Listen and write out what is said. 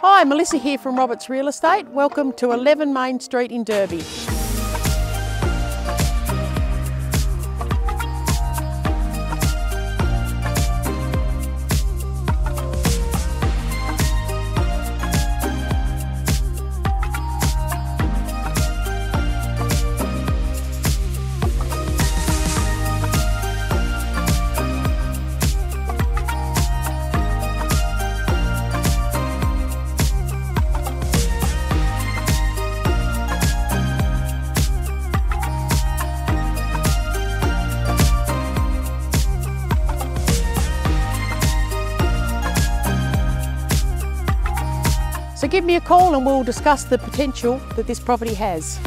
Hi, Melissa here from Roberts Real Estate. Welcome to 11 Main Street in Derby. So give me a call and we'll discuss the potential that this property has.